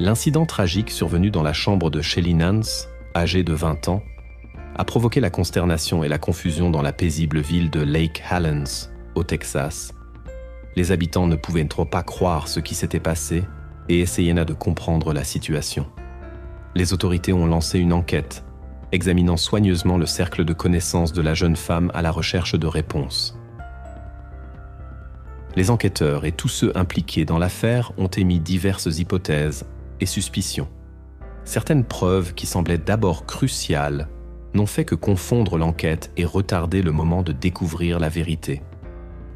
L'incident tragique survenu dans la chambre de Shelly Nance, âgée de 20 ans, a provoqué la consternation et la confusion dans la paisible ville de Lake Halens, au Texas. Les habitants ne pouvaient trop pas croire ce qui s'était passé et essayaient de comprendre la situation. Les autorités ont lancé une enquête, examinant soigneusement le cercle de connaissances de la jeune femme à la recherche de réponses. Les enquêteurs et tous ceux impliqués dans l'affaire ont émis diverses hypothèses et suspicions. Certaines preuves qui semblaient d'abord cruciales n'ont fait que confondre l'enquête et retarder le moment de découvrir la vérité.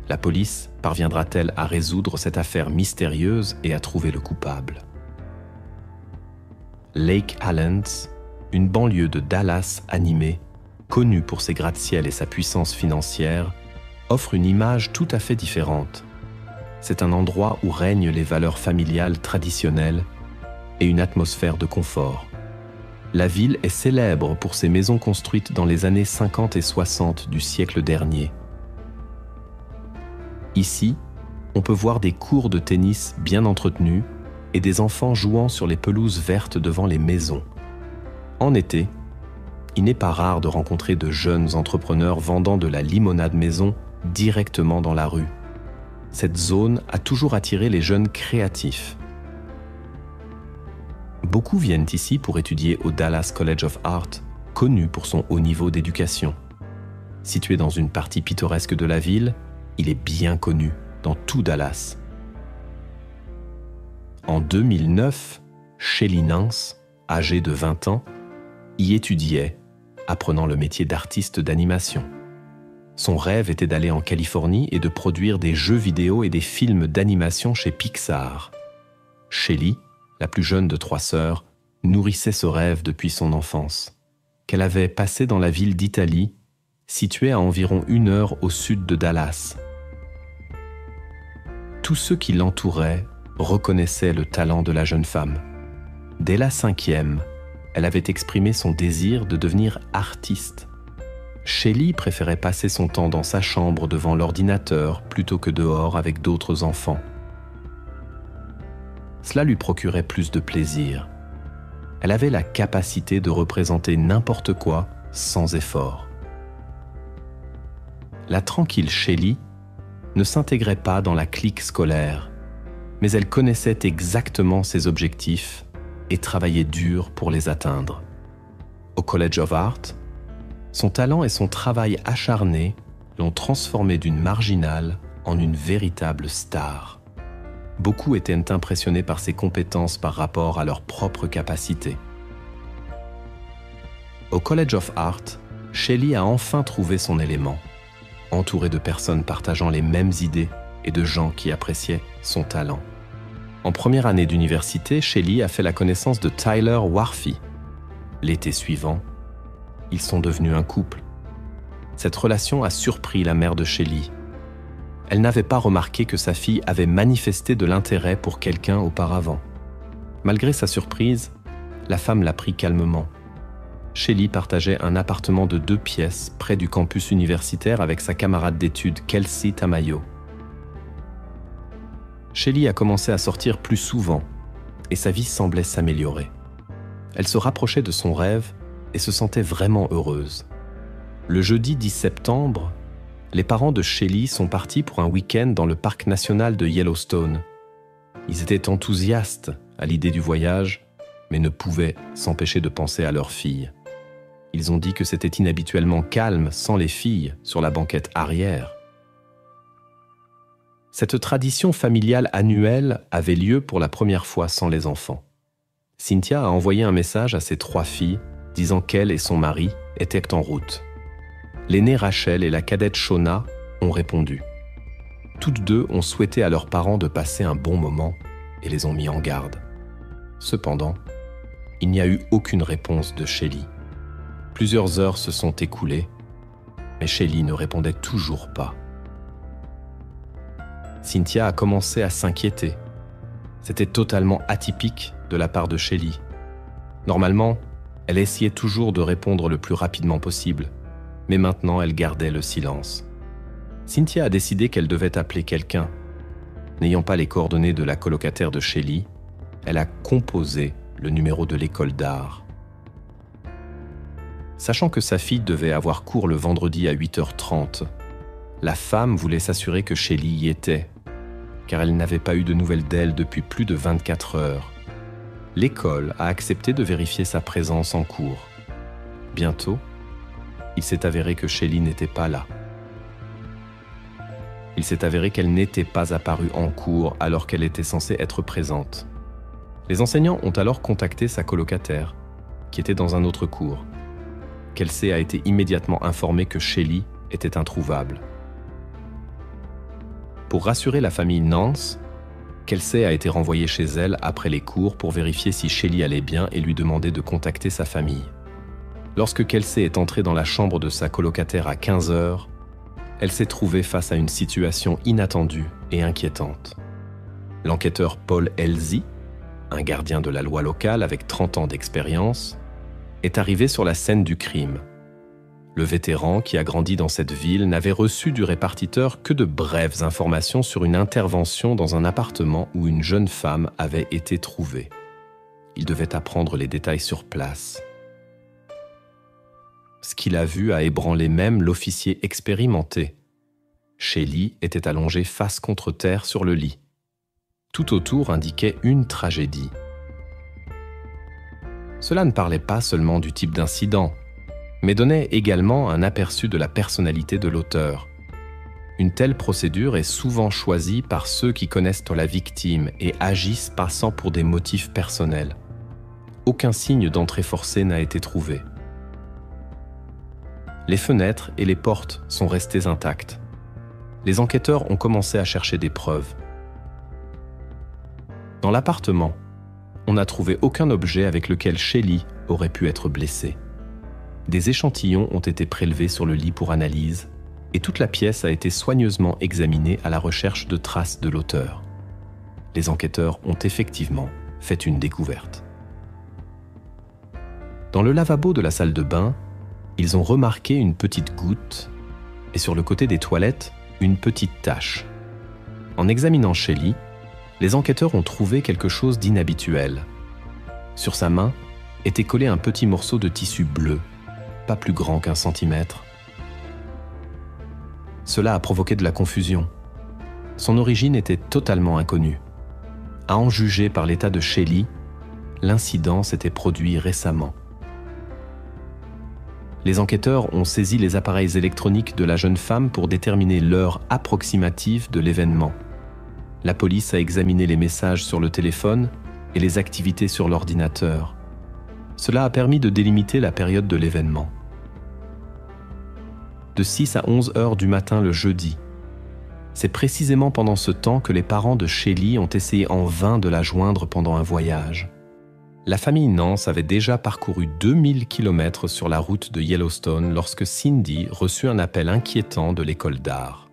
La police parviendra-t-elle à résoudre cette affaire mystérieuse et à trouver le coupable? Lake Allens, une banlieue de Dallas animée, connue pour ses gratte-ciel et sa puissance financière, offre une image tout à fait différente. C'est un endroit où règnent les valeurs familiales traditionnelles et une atmosphère de confort. La ville est célèbre pour ses maisons construites dans les années 50 et 60 du siècle dernier. Ici, on peut voir des cours de tennis bien entretenus et des enfants jouant sur les pelouses vertes devant les maisons. En été, il n'est pas rare de rencontrer de jeunes entrepreneurs vendant de la limonade maison directement dans la rue. Cette zone a toujours attiré les jeunes créatifs beaucoup viennent ici pour étudier au Dallas College of Art, connu pour son haut niveau d'éducation. Situé dans une partie pittoresque de la ville, il est bien connu dans tout Dallas. En 2009, Shelly Nance, âgée de 20 ans, y étudiait, apprenant le métier d'artiste d'animation. Son rêve était d'aller en Californie et de produire des jeux vidéo et des films d'animation chez Pixar. Shelly la plus jeune de trois sœurs, nourrissait ce rêve depuis son enfance, qu'elle avait passé dans la ville d'Italie, située à environ une heure au sud de Dallas. Tous ceux qui l'entouraient reconnaissaient le talent de la jeune femme. Dès la cinquième, elle avait exprimé son désir de devenir artiste. Shelley préférait passer son temps dans sa chambre devant l'ordinateur plutôt que dehors avec d'autres enfants cela lui procurait plus de plaisir. Elle avait la capacité de représenter n'importe quoi sans effort. La tranquille Shelley ne s'intégrait pas dans la clique scolaire, mais elle connaissait exactement ses objectifs et travaillait dur pour les atteindre. Au College of Art, son talent et son travail acharné l'ont transformée d'une marginale en une véritable star beaucoup étaient impressionnés par ses compétences par rapport à leurs propres capacités. Au College of Art, Shelley a enfin trouvé son élément, entouré de personnes partageant les mêmes idées et de gens qui appréciaient son talent. En première année d'université, Shelley a fait la connaissance de Tyler Warfy. L'été suivant, ils sont devenus un couple. Cette relation a surpris la mère de Shelley, elle n'avait pas remarqué que sa fille avait manifesté de l'intérêt pour quelqu'un auparavant. Malgré sa surprise, la femme l'a pris calmement. Shelly partageait un appartement de deux pièces près du campus universitaire avec sa camarade d'études Kelsey Tamayo. Shelly a commencé à sortir plus souvent et sa vie semblait s'améliorer. Elle se rapprochait de son rêve et se sentait vraiment heureuse. Le jeudi 10 septembre, les parents de Shelly sont partis pour un week-end dans le parc national de Yellowstone. Ils étaient enthousiastes à l'idée du voyage, mais ne pouvaient s'empêcher de penser à leur fille. Ils ont dit que c'était inhabituellement calme sans les filles sur la banquette arrière. Cette tradition familiale annuelle avait lieu pour la première fois sans les enfants. Cynthia a envoyé un message à ses trois filles disant qu'elle et son mari étaient en route l'aînée Rachel et la cadette Shona ont répondu. Toutes deux ont souhaité à leurs parents de passer un bon moment et les ont mis en garde. Cependant, il n'y a eu aucune réponse de Shelly. Plusieurs heures se sont écoulées, mais Shelly ne répondait toujours pas. Cynthia a commencé à s'inquiéter. C'était totalement atypique de la part de Shelly. Normalement, elle essayait toujours de répondre le plus rapidement possible mais maintenant elle gardait le silence. Cynthia a décidé qu'elle devait appeler quelqu'un. N'ayant pas les coordonnées de la colocataire de Shelly, elle a composé le numéro de l'école d'art. Sachant que sa fille devait avoir cours le vendredi à 8h30, la femme voulait s'assurer que Shelley y était, car elle n'avait pas eu de nouvelles d'elle depuis plus de 24 heures. L'école a accepté de vérifier sa présence en cours. Bientôt, il s'est avéré que Shelley n'était pas là. Il s'est avéré qu'elle n'était pas apparue en cours alors qu'elle était censée être présente. Les enseignants ont alors contacté sa colocataire, qui était dans un autre cours. Kelsey a été immédiatement informée que Shelley était introuvable. Pour rassurer la famille Nance, Kelsey a été renvoyée chez elle après les cours pour vérifier si Shelley allait bien et lui demander de contacter sa famille. Lorsque Kelsey est entrée dans la chambre de sa colocataire à 15 heures, elle s'est trouvée face à une situation inattendue et inquiétante. L'enquêteur Paul Elzy, un gardien de la loi locale avec 30 ans d'expérience, est arrivé sur la scène du crime. Le vétéran qui a grandi dans cette ville n'avait reçu du répartiteur que de brèves informations sur une intervention dans un appartement où une jeune femme avait été trouvée. Il devait apprendre les détails sur place. Ce qu'il a vu a ébranlé même l'officier expérimenté. Shelley était allongé face contre terre sur le lit. Tout autour indiquait une tragédie. Cela ne parlait pas seulement du type d'incident, mais donnait également un aperçu de la personnalité de l'auteur. Une telle procédure est souvent choisie par ceux qui connaissent la victime et agissent passant pour des motifs personnels. Aucun signe d'entrée forcée n'a été trouvé. Les fenêtres et les portes sont restées intactes. Les enquêteurs ont commencé à chercher des preuves. Dans l'appartement, on n'a trouvé aucun objet avec lequel Shelley aurait pu être blessée. Des échantillons ont été prélevés sur le lit pour analyse et toute la pièce a été soigneusement examinée à la recherche de traces de l'auteur. Les enquêteurs ont effectivement fait une découverte. Dans le lavabo de la salle de bain, ils ont remarqué une petite goutte et sur le côté des toilettes, une petite tache. En examinant Shelley, les enquêteurs ont trouvé quelque chose d'inhabituel. Sur sa main était collé un petit morceau de tissu bleu, pas plus grand qu'un centimètre. Cela a provoqué de la confusion. Son origine était totalement inconnue. À en juger par l'état de Shelley, l'incident s'était produit récemment les enquêteurs ont saisi les appareils électroniques de la jeune femme pour déterminer l'heure approximative de l'événement. La police a examiné les messages sur le téléphone et les activités sur l'ordinateur. Cela a permis de délimiter la période de l'événement. De 6 à 11 heures du matin le jeudi. C'est précisément pendant ce temps que les parents de Shelley ont essayé en vain de la joindre pendant un voyage. La famille Nance avait déjà parcouru 2000 km sur la route de Yellowstone lorsque Cindy reçut un appel inquiétant de l'école d'art.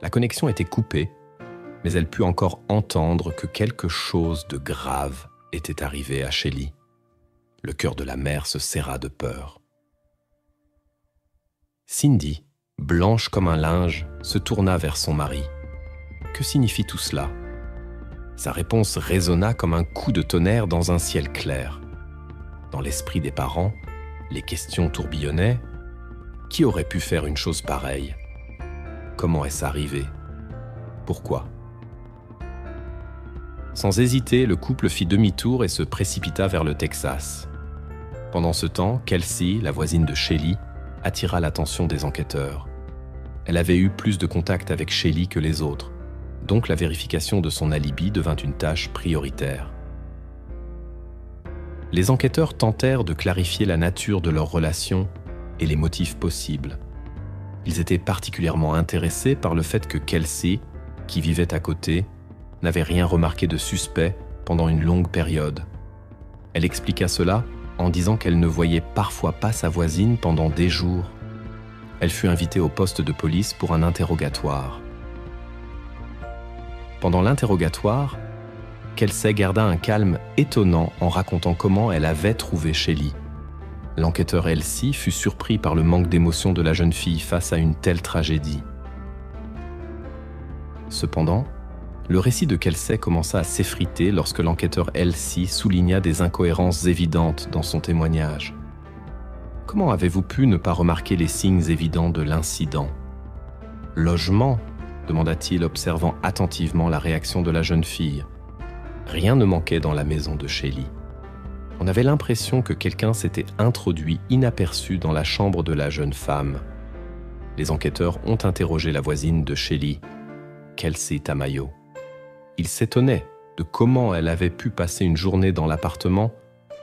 La connexion était coupée, mais elle put encore entendre que quelque chose de grave était arrivé à Shelley. Le cœur de la mère se serra de peur. Cindy, blanche comme un linge, se tourna vers son mari. Que signifie tout cela? Sa réponse résonna comme un coup de tonnerre dans un ciel clair. Dans l'esprit des parents, les questions tourbillonnaient. Qui aurait pu faire une chose pareille? Comment est-ce arrivé? Pourquoi? Sans hésiter, le couple fit demi-tour et se précipita vers le Texas. Pendant ce temps, Kelsey, la voisine de Shelley, attira l'attention des enquêteurs. Elle avait eu plus de contact avec Shelley que les autres donc la vérification de son alibi devint une tâche prioritaire. Les enquêteurs tentèrent de clarifier la nature de leur relation et les motifs possibles. Ils étaient particulièrement intéressés par le fait que Kelsey, qui vivait à côté, n'avait rien remarqué de suspect pendant une longue période. Elle expliqua cela en disant qu'elle ne voyait parfois pas sa voisine pendant des jours. Elle fut invitée au poste de police pour un interrogatoire. Pendant l'interrogatoire, Kelsey garda un calme étonnant en racontant comment elle avait trouvé Shelley. L'enquêteur Elsie fut surpris par le manque d'émotion de la jeune fille face à une telle tragédie. Cependant, Le récit de Kelsey commença à s'effriter lorsque l'enquêteur Elsie souligna des incohérences évidentes dans son témoignage. Comment avez-vous pu ne pas remarquer les signes évidents de l'incident? Logement? Demanda-t-il, observant attentivement la réaction de la jeune fille. Rien ne manquait dans la maison de Shelley. On avait l'impression que quelqu'un s'était introduit inaperçu dans la chambre de la jeune femme. Les enquêteurs ont interrogé la voisine de Shelley, Kelsey Tamayo? Ils s'étonnaient de comment elle avait pu passer une journée dans l'appartement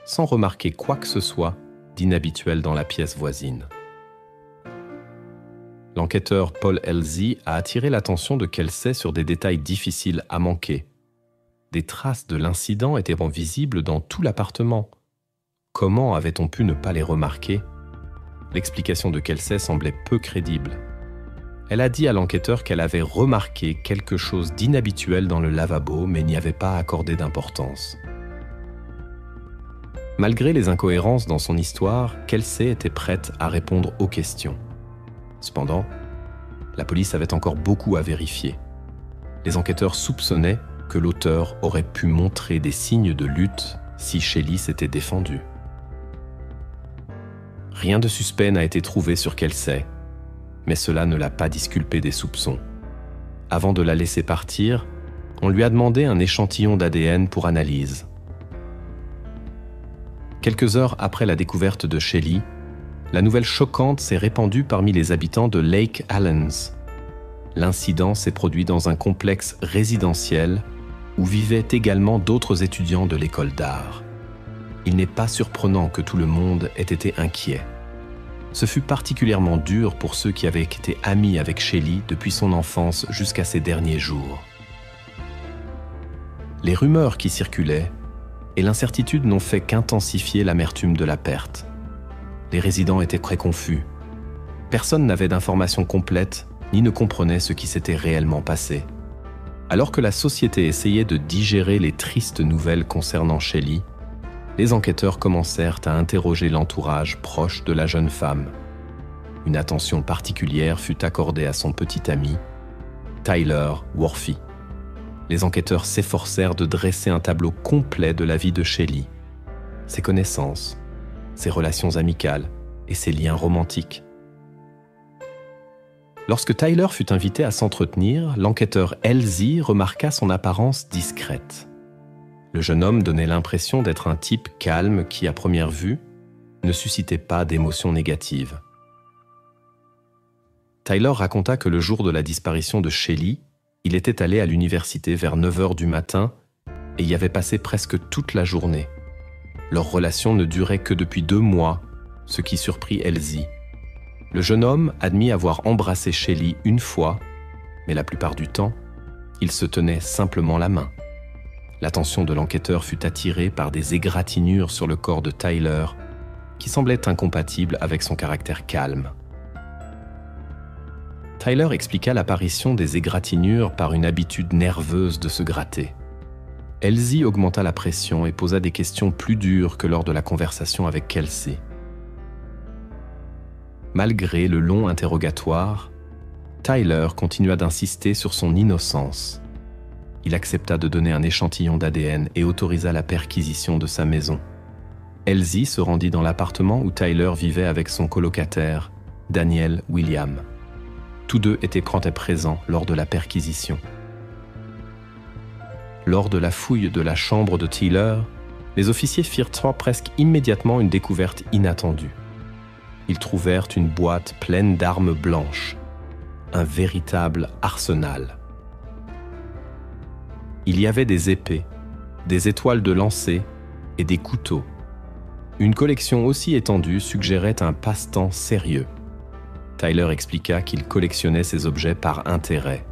sans remarquer quoi que ce soit d'inhabituel dans la pièce voisine. L'enquêteur Paul Elzy a attiré l'attention de Kelsey sur des détails difficiles à manquer. Des traces de l'incident étaient visibles dans tout l'appartement. Comment avait-on pu ne pas les remarquer? L'explication de Kelsey semblait peu crédible. Elle a dit à l'enquêteur qu'elle avait remarqué quelque chose d'inhabituel dans le lavabo mais n'y avait pas accordé d'importance. Malgré les incohérences dans son histoire, Kelsey était prête à répondre aux questions. Cependant, la police avait encore beaucoup à vérifier. Les enquêteurs soupçonnaient que l'auteur aurait pu montrer des signes de lutte si Shelley s'était défendue. Rien de suspect n'a été trouvé sur Kelsey, mais cela ne l'a pas disculpé des soupçons. Avant de la laisser partir, on lui a demandé un échantillon d'ADN pour analyse. Quelques heures après la découverte de Shelley, la nouvelle choquante s'est répandue parmi les habitants de Lake Allens. L'incident s'est produit dans un complexe résidentiel où vivaient également d'autres étudiants de l'école d'art. Il n'est pas surprenant que tout le monde ait été inquiet. Ce fut particulièrement dur pour ceux qui avaient été amis avec Shelley depuis son enfance jusqu'à ses derniers jours. Les rumeurs qui circulaient et l'incertitude n'ont fait qu'intensifier l'amertume de la perte. Les résidents étaient très confus. Personne n'avait d'informations complètes ni ne comprenait ce qui s'était réellement passé. Alors que la société essayait de digérer les tristes nouvelles concernant Shelley, les enquêteurs commencèrent à interroger l'entourage proche de la jeune femme. Une attention particulière fut accordée à son petit ami, Tyler Worthy les enquêteurs s'efforcèrent de dresser un tableau complet de la vie de Shelley, ses connaissances, ses relations amicales et ses liens romantiques. Lorsque Tyler fut invité à s'entretenir, l'enquêteur Elsie remarqua son apparence discrète. Le jeune homme donnait l'impression d'être un type calme qui, à première vue, ne suscitait pas d'émotions négatives. Tyler raconta que le jour de la disparition de Shelley, il était allé à l'université vers 9 h du matin et y avait passé presque toute la journée. Leur relation ne durait que depuis deux mois, ce qui surprit Elsie. Le jeune homme admit avoir embrassé Shelley une fois, mais la plupart du temps, il se tenait simplement la main. L'attention de l'enquêteur fut attirée par des égratignures sur le corps de Tyler, qui semblaient incompatibles avec son caractère calme. Tyler expliqua l'apparition des égratignures par une habitude nerveuse de se gratter. Elsie augmenta la pression et posa des questions plus dures que lors de la conversation avec Kelsey. Malgré le long interrogatoire, Tyler continua d'insister sur son innocence. Il accepta de donner un échantillon d'ADN et autorisa la perquisition de sa maison. Elsie se rendit dans l'appartement où Tyler vivait avec son colocataire, Daniel William. Tous deux étaient présents lors de la perquisition. Lors de la fouille de la chambre de Tiller, les officiers firent presque immédiatement une découverte inattendue. Ils trouvèrent une boîte pleine d'armes blanches, un véritable arsenal. Il y avait des épées, des étoiles de lancer et des couteaux. Une collection aussi étendue suggérait un passe-temps sérieux. Tyler expliqua qu'il collectionnait ces objets par intérêt.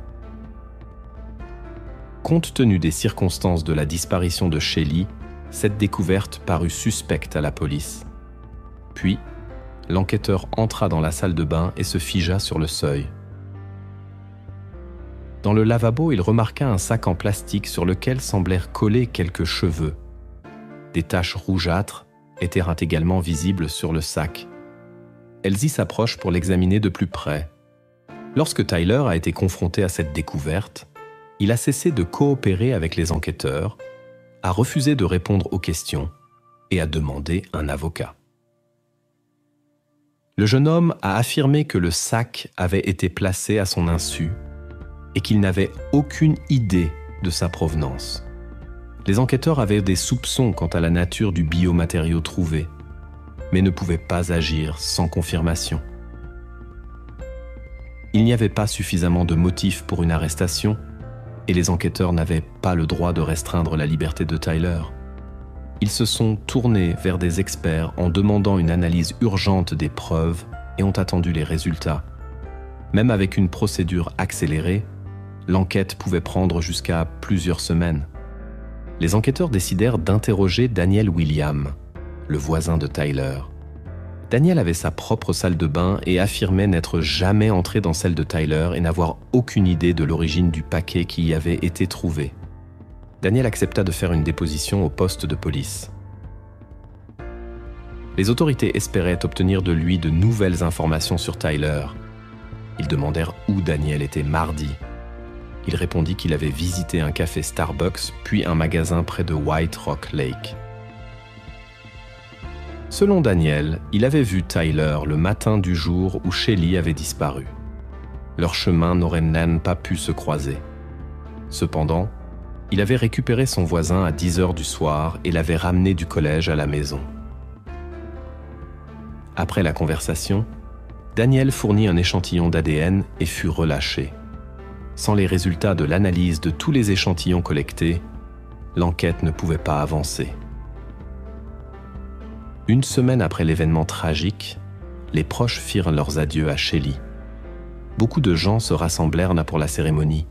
Compte tenu des circonstances de la disparition de Shelley, cette découverte parut suspecte à la police. Puis, l'enquêteur entra dans la salle de bain et se figea sur le seuil. Dans le lavabo, il remarqua un sac en plastique sur lequel semblèrent coller quelques cheveux. Des taches rougeâtres étaient également visibles sur le sac. Elsie s'approche pour l'examiner de plus près. Lorsque Tyler a été confronté à cette découverte, il a cessé de coopérer avec les enquêteurs, a refusé de répondre aux questions et a demandé un avocat. Le jeune homme a affirmé que le sac avait été placé à son insu et qu'il n'avait aucune idée de sa provenance. Les enquêteurs avaient des soupçons quant à la nature du biomatériau trouvé, mais ne pouvaient pas agir sans confirmation. Il n'y avait pas suffisamment de motifs pour une arrestation, et les enquêteurs n'avaient pas le droit de restreindre la liberté de Tyler. Ils se sont tournés vers des experts en demandant une analyse urgente des preuves et ont attendu les résultats. Même avec une procédure accélérée, l'enquête pouvait prendre jusqu'à plusieurs semaines. Les enquêteurs décidèrent d'interroger Daniel William, le voisin de Tyler. Daniel avait sa propre salle de bain et affirmait n'être jamais entré dans celle de Tyler et n'avoir aucune idée de l'origine du paquet qui y avait été trouvé. Daniel accepta de faire une déposition au poste de police. Les autorités espéraient obtenir de lui de nouvelles informations sur Tyler. Ils demandèrent où Daniel était mardi il répondit qu'il avait visité un café Starbucks puis un magasin près de White Rock Lake. Selon Daniel, il avait vu Tyler le matin du jour où Shelly avait disparu. Leurs chemins n'auraient même pas pu se croiser. Cependant, il avait récupéré son voisin à 10 heures du soir et l'avait ramené du collège à la maison. Après la conversation, Daniel fournit un échantillon d'ADN et fut relâché. Sans les résultats de l'analyse de tous les échantillons collectés, l'enquête ne pouvait pas avancer. Une semaine après l'événement tragique, les proches firent leurs adieux à Shelley. Beaucoup de gens se rassemblèrent pour la cérémonie,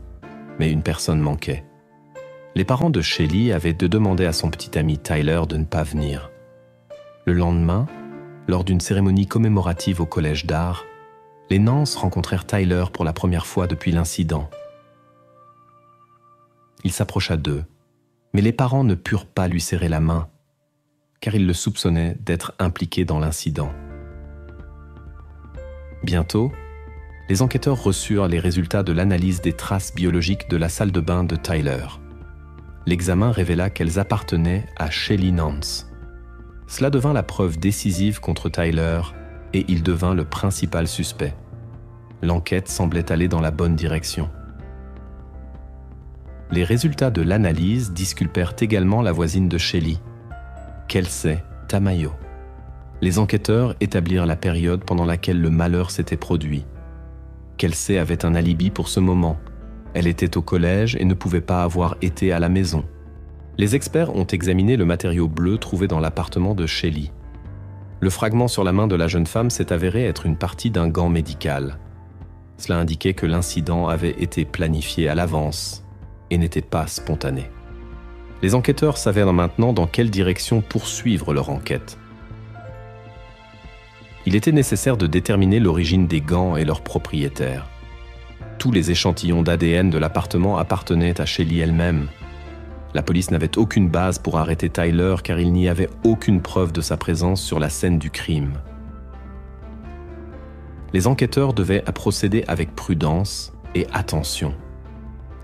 mais une personne manquait. Les parents de Shelley avaient de demander à son petit ami Tyler de ne pas venir. Le lendemain, lors d'une cérémonie commémorative au collège d'art, les Nance rencontrèrent Tyler pour la première fois depuis l'incident. Il s'approcha d'eux, mais les parents ne purent pas lui serrer la main, car ils le soupçonnaient d'être impliqué dans l'incident. Bientôt, les enquêteurs reçurent les résultats de l'analyse des traces biologiques de la salle de bain de Tyler. L'examen révéla qu'elles appartenaient à Shelly Nance. Cela devint la preuve décisive contre Tyler et il devint le principal suspect. L'enquête semblait aller dans la bonne direction. Les résultats de l'analyse disculpèrent également la voisine de Shelley, Kelsey Tamayo. Les enquêteurs établirent la période pendant laquelle le malheur s'était produit. Kelsey avait un alibi pour ce moment? Elle était au collège et ne pouvait pas avoir été à la maison. Les experts ont examiné le matériau bleu trouvé dans l'appartement de Shelley. Le fragment sur la main de la jeune femme s'est avéré être une partie d'un gant médical. Cela indiquait que l'incident avait été planifié à l'avance et n'était pas spontané. Les enquêteurs savaient maintenant dans quelle direction poursuivre leur enquête. Il était nécessaire de déterminer l'origine des gants et leur propriétaire. Tous les échantillons d'ADN de l'appartement appartenaient à Shelley elle-même, la police n'avait aucune base pour arrêter Tyler car il n'y avait aucune preuve de sa présence sur la scène du crime. Les enquêteurs devaient procéder avec prudence et attention.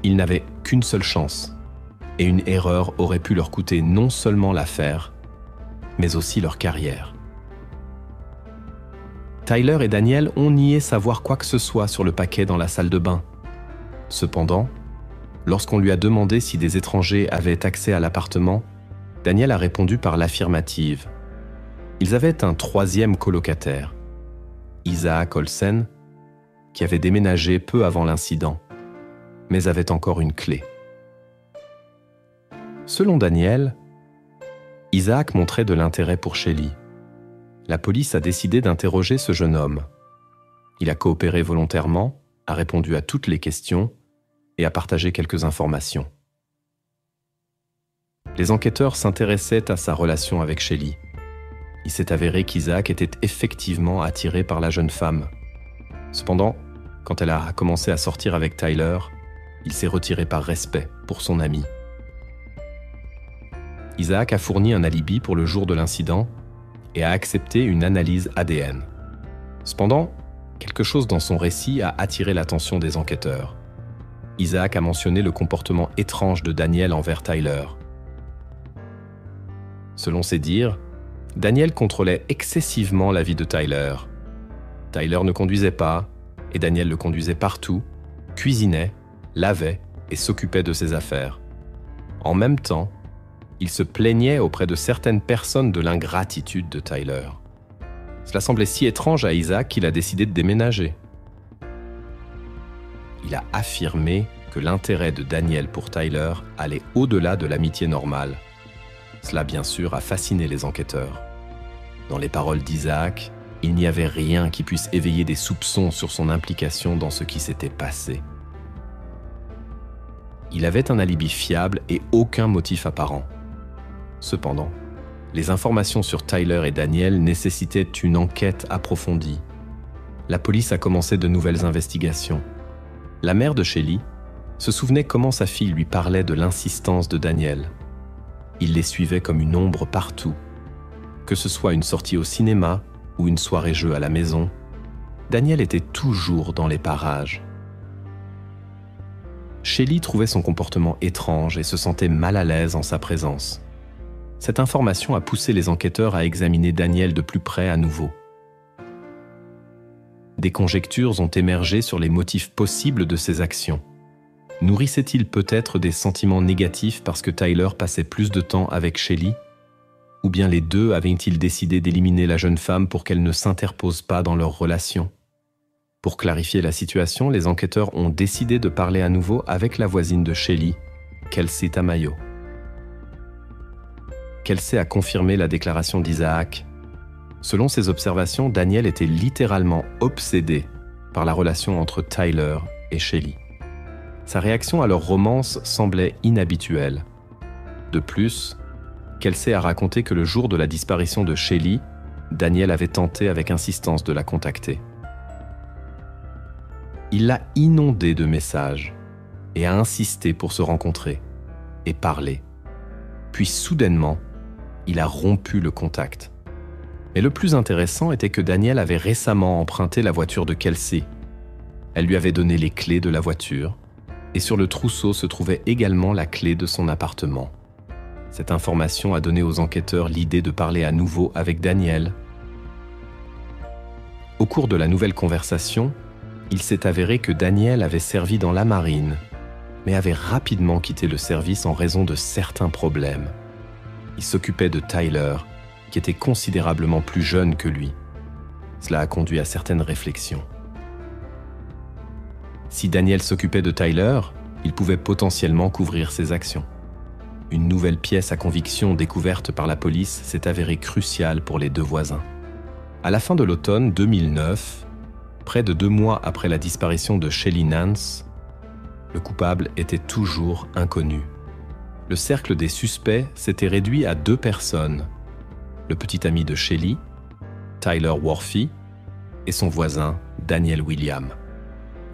Ils n'avaient qu'une seule chance, et une erreur aurait pu leur coûter non seulement l'affaire, mais aussi leur carrière. Tyler et Daniel ont nié savoir quoi que ce soit sur le paquet dans la salle de bain. Cependant, Lorsqu'on lui a demandé si des étrangers avaient accès à l'appartement, Daniel a répondu par l'affirmative. Ils avaient un troisième colocataire, Isaac Olsen, qui avait déménagé peu avant l'incident, mais avait encore une clé. Selon Daniel, Isaac montrait de l'intérêt pour Shelley. La police a décidé d'interroger ce jeune homme. Il a coopéré volontairement, a répondu à toutes les questions et à partager quelques informations. Les enquêteurs s'intéressaient à sa relation avec Shelley. Il s'est avéré qu'Isaac était effectivement attiré par la jeune femme. Cependant, quand elle a commencé à sortir avec Tyler, il s'est retiré par respect pour son ami. Isaac a fourni un alibi pour le jour de l'incident et a accepté une analyse ADN. Cependant, quelque chose dans son récit a attiré l'attention des enquêteurs Isaac a mentionné le comportement étrange de Daniel envers Tyler. Selon ses dires, Daniel contrôlait excessivement la vie de Tyler. Tyler ne conduisait pas, et Daniel le conduisait partout, cuisinait, lavait et s'occupait de ses affaires. En même temps, il se plaignait auprès de certaines personnes de l'ingratitude de Tyler. Cela semblait si étrange à Isaac qu'il a décidé de déménager. Il a affirmé que l'intérêt de Daniel pour Tyler allait au-delà de l'amitié normale. Cela, bien sûr, a fasciné les enquêteurs. Dans les paroles d'Isaac, il n'y avait rien qui puisse éveiller des soupçons sur son implication dans ce qui s'était passé. Il avait un alibi fiable et aucun motif apparent. Cependant, les informations sur Tyler et Daniel nécessitaient une enquête approfondie. La police a commencé de nouvelles investigations. La mère de Shelly se souvenait comment sa fille lui parlait de l'insistance de Daniel. Il les suivait comme une ombre partout. Que ce soit une sortie au cinéma ou une soirée jeu à la maison, Daniel était toujours dans les parages. Shelly trouvait son comportement étrange et se sentait mal à l'aise en sa présence. Cette information a poussé les enquêteurs à examiner Daniel de plus près à nouveau. Des conjectures ont émergé sur les motifs possibles de ses actions. Nourrissait-il peut-être des sentiments négatifs parce que Tyler passait plus de temps avec Shelly? Ou bien les deux avaient-ils décidé d'éliminer la jeune femme pour qu'elle ne s'interpose pas dans leur relation? Pour clarifier la situation, les enquêteurs ont décidé de parler à nouveau avec la voisine de Shelly, Kelsey Tamayo. Kelsey a confirmé la déclaration d'Isaac. Selon ses observations, Daniel était littéralement obsédé par la relation entre Tyler et Shelley. Sa réaction à leur romance semblait inhabituelle. De plus, Kelsey a raconté que le jour de la disparition de Shelley, Daniel avait tenté avec insistance de la contacter. Il l'a inondé de messages et a insisté pour se rencontrer et parler. Puis soudainement, il a rompu le contact. Mais le plus intéressant était que Daniel avait récemment emprunté la voiture de Kelsey. Elle lui avait donné les clés de la voiture, et sur le trousseau se trouvait également la clé de son appartement. Cette information a donné aux enquêteurs l'idée de parler à nouveau avec Daniel. Au cours de la nouvelle conversation, il s'est avéré que Daniel avait servi dans la marine, mais avait rapidement quitté le service en raison de certains problèmes il s'occupait de Tyler, qui était considérablement plus jeune que lui. Cela a conduit à certaines réflexions. Si Daniel s'occupait de Tyler, il pouvait potentiellement couvrir ses actions. Une nouvelle pièce à conviction découverte par la police s'est avérée cruciale pour les deux voisins. À la fin de l'automne 2009, près de deux mois après la disparition de Shelly Nance, le coupable était toujours inconnu le cercle des suspects s'était réduit à deux personnes, le petit ami de Shelley, Tyler Worthy, et son voisin, Daniel William.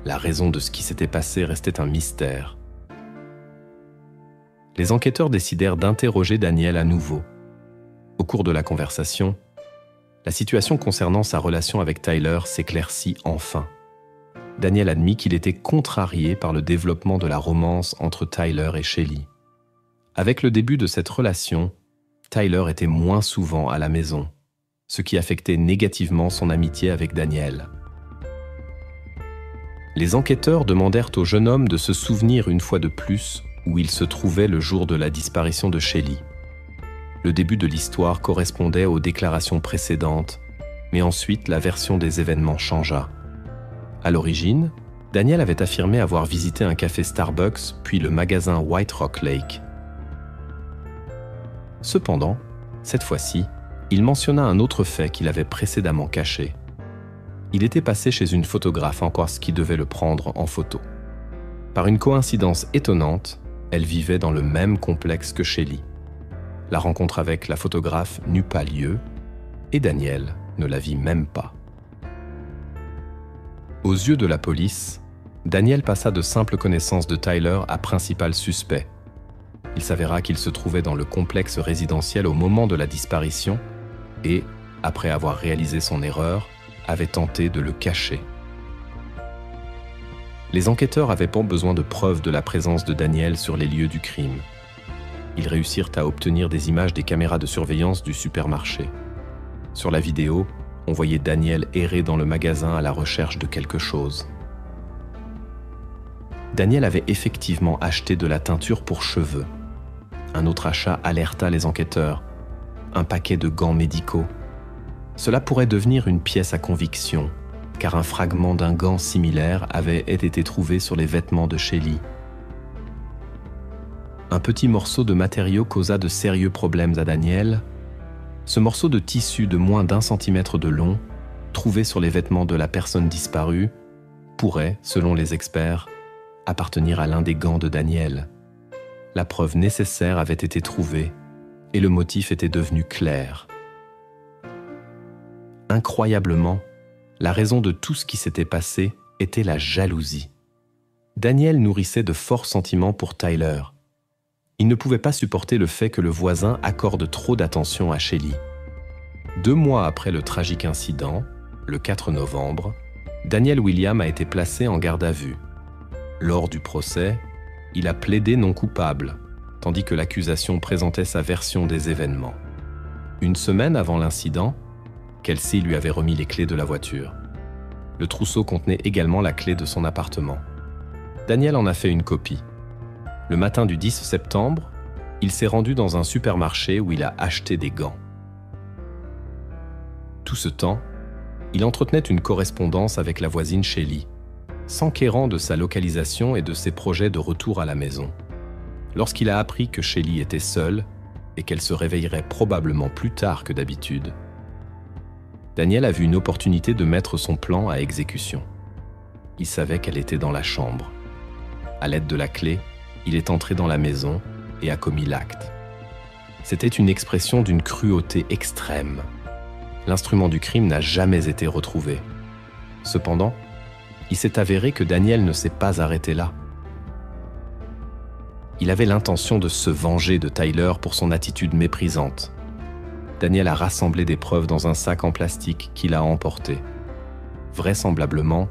La raison de ce qui s'était passé restait un mystère. Les enquêteurs décidèrent d'interroger Daniel à nouveau. Au cours de la conversation, la situation concernant sa relation avec Tyler s'éclaircit enfin. Daniel admit qu'il était contrarié par le développement de la romance entre Tyler et Shelley. Avec le début de cette relation, Tyler était moins souvent à la maison, ce qui affectait négativement son amitié avec Daniel. Les enquêteurs demandèrent au jeune homme de se souvenir une fois de plus où il se trouvait le jour de la disparition de Shelley. Le début de l'histoire correspondait aux déclarations précédentes, mais ensuite la version des événements changea. À l'origine, Daniel avait affirmé avoir visité un café Starbucks puis le magasin White Rock Lake. Cependant, cette fois-ci, il mentionna un autre fait qu'il avait précédemment caché. Il était passé chez une photographe en Corse qui devait le prendre en photo. Par une coïncidence étonnante, elle vivait dans le même complexe que Shelley. La rencontre avec la photographe n'eut pas lieu et Daniel ne la vit même pas. Aux yeux de la police, Daniel passa de simples connaissances de Tyler à principal suspect il s'avéra qu'il se trouvait dans le complexe résidentiel au moment de la disparition et, après avoir réalisé son erreur, avait tenté de le cacher. Les enquêteurs avaient pas besoin de preuves de la présence de Daniel sur les lieux du crime. Ils réussirent à obtenir des images des caméras de surveillance du supermarché. Sur la vidéo, on voyait Daniel errer dans le magasin à la recherche de quelque chose. Daniel avait effectivement acheté de la teinture pour cheveux. Un autre achat alerta les enquêteurs. Un paquet de gants médicaux. Cela pourrait devenir une pièce à conviction, car un fragment d'un gant similaire avait été trouvé sur les vêtements de Shelley. Un petit morceau de matériau causa de sérieux problèmes à Daniel. Ce morceau de tissu de moins d'un centimètre de long, trouvé sur les vêtements de la personne disparue, pourrait, selon les experts, appartenir à l'un des gants de Daniel. La preuve nécessaire avait été trouvée et le motif était devenu clair. Incroyablement, la raison de tout ce qui s'était passé était la jalousie. Daniel nourrissait de forts sentiments pour Tyler. Il ne pouvait pas supporter le fait que le voisin accorde trop d'attention à Shelley. Deux mois après le tragique incident, le 4 novembre, Daniel William a été placé en garde à vue. Lors du procès, il a plaidé non coupable, tandis que l'accusation présentait sa version des événements. Une semaine avant l'incident, Kelsey lui avait remis les clés de la voiture. Le trousseau contenait également la clé de son appartement. Daniel en a fait une copie. Le matin du 10 septembre, il s'est rendu dans un supermarché où il a acheté des gants. Tout ce temps, il entretenait une correspondance avec la voisine Shelley, s'enquérant de sa localisation et de ses projets de retour à la maison. Lorsqu'il a appris que Shelley était seule et qu'elle se réveillerait probablement plus tard que d'habitude, Daniel a vu une opportunité de mettre son plan à exécution. Il savait qu'elle était dans la chambre. À l'aide de la clé, il est entré dans la maison et a commis l'acte. C'était une expression d'une cruauté extrême. L'instrument du crime n'a jamais été retrouvé. Cependant, il s'est avéré que Daniel ne s'est pas arrêté là. Il avait l'intention de se venger de Tyler pour son attitude méprisante. Daniel a rassemblé des preuves dans un sac en plastique qu'il a emporté. Vraisemblablement,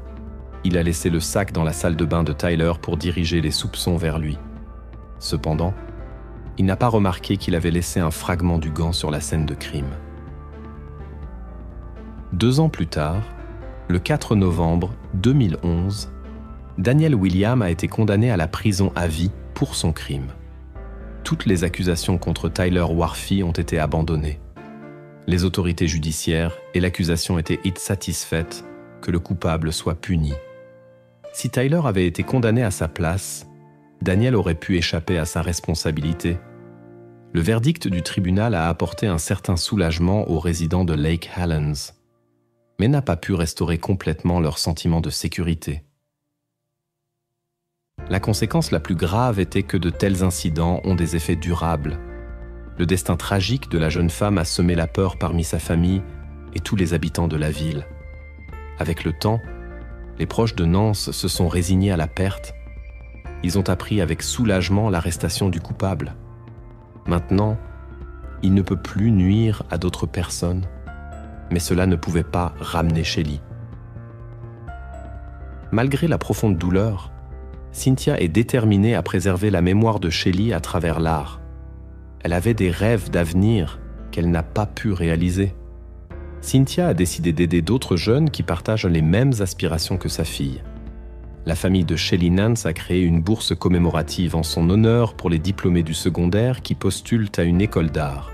il a laissé le sac dans la salle de bain de Tyler pour diriger les soupçons vers lui. Cependant, il n'a pas remarqué qu'il avait laissé un fragment du gant sur la scène de crime. Deux ans plus tard, le 4 novembre 2011, Daniel William a été condamné à la prison à vie pour son crime. Toutes les accusations contre Tyler Warfy ont été abandonnées les autorités judiciaires et l'accusation étaient satisfaites que le coupable soit puni. Si Tyler avait été condamné à sa place, Daniel aurait pu échapper à sa responsabilité. Le verdict du tribunal a apporté un certain soulagement aux résidents de Lake Hallands, mais n'a pas pu restaurer complètement leur sentiment de sécurité. La conséquence la plus grave était que de tels incidents ont des effets durables le destin tragique de la jeune femme a semé la peur parmi sa famille et tous les habitants de la ville. Avec le temps, les proches de Nance se sont résignés à la perte. Ils ont appris avec soulagement l'arrestation du coupable. Maintenant, il ne peut plus nuire à d'autres personnes, mais cela ne pouvait pas ramener Shelley. Malgré la profonde douleur, Cynthia est déterminée à préserver la mémoire de Shelley à travers l'art. Elle avait des rêves d'avenir qu'elle n'a pas pu réaliser. Cynthia a décidé d'aider d'autres jeunes qui partagent les mêmes aspirations que sa fille. La famille de Shelly Nance a créé une bourse commémorative en son honneur pour les diplômés du secondaire qui postulent à une école d'art.